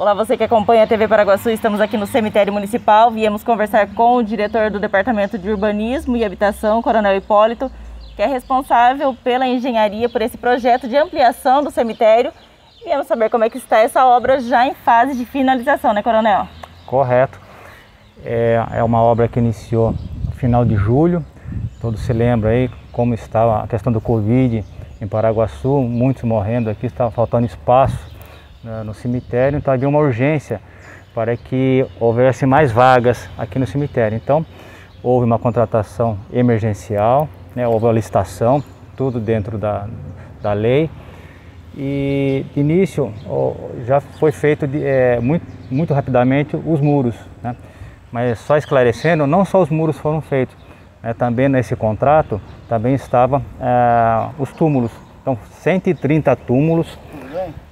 Olá, você que acompanha a TV Paraguaçu, estamos aqui no cemitério municipal. Viemos conversar com o diretor do Departamento de Urbanismo e Habitação, Coronel Hipólito, que é responsável pela engenharia por esse projeto de ampliação do cemitério. Viemos saber como é que está essa obra já em fase de finalização, né, Coronel? Correto. É, é uma obra que iniciou no final de julho. Todos se lembram aí como estava a questão do Covid em Paraguaçu, muitos morrendo aqui, estava faltando espaço no cemitério, então havia uma urgência para que houvesse mais vagas aqui no cemitério. Então houve uma contratação emergencial, né, houve a licitação, tudo dentro da, da lei. E de início já foi feito de, é, muito, muito rapidamente os muros. Né? Mas só esclarecendo, não só os muros foram feitos, né? também nesse contrato também estavam é, os túmulos. Então 130 túmulos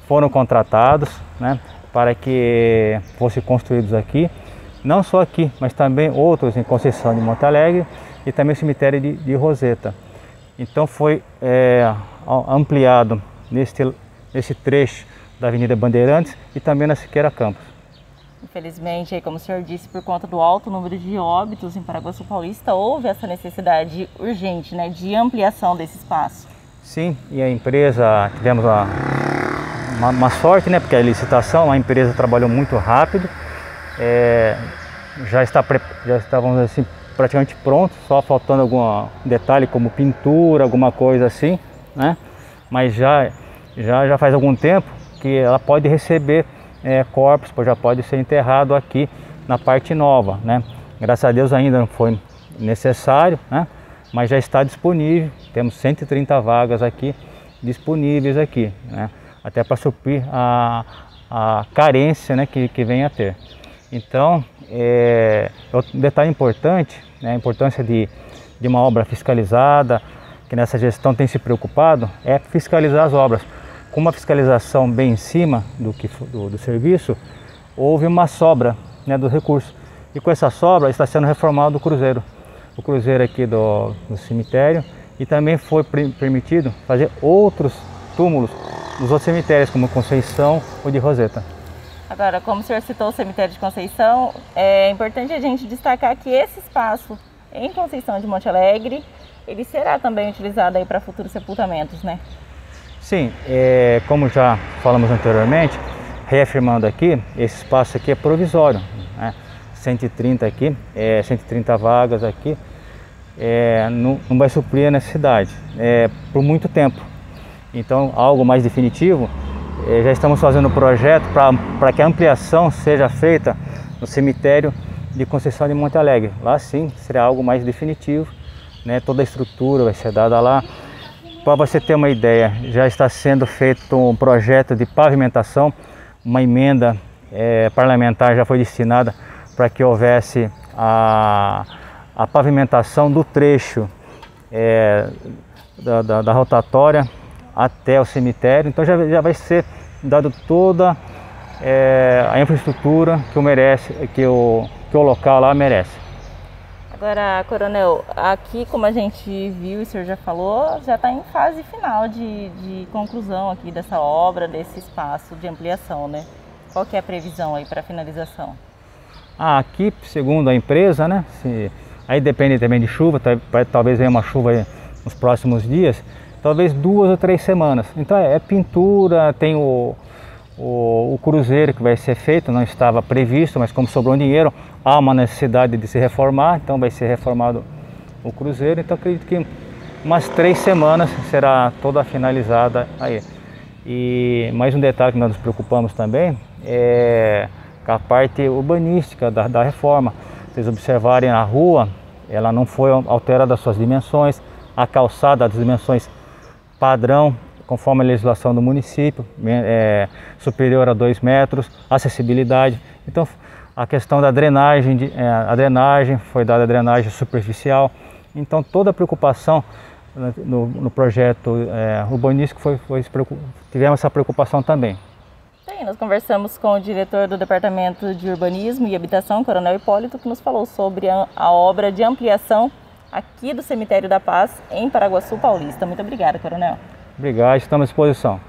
foram contratados né, para que fossem construídos aqui, não só aqui, mas também outros em Conceição de Monte Alegre e também o cemitério de, de Roseta. Então foi é, ampliado neste, nesse trecho da Avenida Bandeirantes e também na Siqueira Campos. Infelizmente, como o senhor disse, por conta do alto número de óbitos em Paraguaçu Paulista, houve essa necessidade urgente né, de ampliação desse espaço. Sim, e a empresa, tivemos a, uma, uma, sorte, né? Porque a licitação, a empresa trabalhou muito rápido, é, já está já estávamos assim praticamente pronto, só faltando algum detalhe como pintura, alguma coisa assim, né? Mas já já já faz algum tempo que ela pode receber é, corpos, já pode ser enterrado aqui na parte nova, né? Graças a Deus ainda não foi necessário, né? Mas já está disponível. Temos 130 vagas aqui disponíveis aqui, né? Até para suprir a, a carência né, que, que vem a ter. Então, é, outro detalhe importante, né, a importância de, de uma obra fiscalizada, que nessa gestão tem se preocupado, é fiscalizar as obras. Com uma fiscalização bem em cima do, que, do, do serviço, houve uma sobra né, dos recursos. E com essa sobra está sendo reformado o cruzeiro. O cruzeiro aqui do, do cemitério e também foi permitido fazer outros túmulos nos outros cemitérios, como Conceição ou de Roseta. Agora, como o senhor citou o cemitério de Conceição, é importante a gente destacar que esse espaço em Conceição de Monte Alegre, ele será também utilizado aí para futuros sepultamentos, né? Sim, é, como já falamos anteriormente, reafirmando aqui, esse espaço aqui é provisório, né? 130 aqui, é, 130 vagas aqui, é, não, não, vai suprir a necessidade é, por muito tempo. Então, algo mais definitivo, é, já estamos fazendo um projeto para que a ampliação seja feita no cemitério de Conceição de Monte Alegre. Lá sim, será algo mais definitivo, né? toda a estrutura vai ser dada lá. Para você ter uma ideia, já está sendo feito um projeto de pavimentação, uma emenda é, parlamentar já foi destinada para que houvesse a a pavimentação do trecho é, da, da, da, rotatória até o cemitério. Então já, já vai ser dado toda é, a infraestrutura que o, merece, que, o, que o local lá merece. Agora, Coronel, aqui como a gente viu e o senhor já falou, já está em fase final de, de conclusão aqui dessa obra, desse espaço de ampliação, né? Qual que é a previsão aí para finalização? Ah, aqui, segundo a empresa, né, se, Aí depende também de chuva, talvez venha uma chuva nos próximos dias, talvez duas ou três semanas. Então é, é pintura, tem o, o, o, cruzeiro que vai ser feito, não estava previsto, mas como sobrou dinheiro, há uma necessidade de se reformar, então vai ser reformado o cruzeiro. Então acredito que umas três semanas será toda finalizada aí. E mais um detalhe que nós nos preocupamos também é a parte urbanística da, da reforma vocês observarem a rua, ela não foi alterada as suas dimensões, a calçada, as dimensões padrão, conforme a legislação do município, é, superior a 2 metros, acessibilidade. Então, a questão da drenagem, de, é, a drenagem, foi dada a drenagem superficial. Então, toda a preocupação no, no projeto é, urbanístico foi, foi, tivemos essa preocupação também. Sim, nós conversamos com o diretor do Departamento de Urbanismo e Habitação, Coronel Hipólito, que nos falou sobre a, a obra de ampliação aqui do Cemitério da Paz, em Paraguaçu Paulista. Muito obrigada, Coronel. Obrigado, estamos à disposição.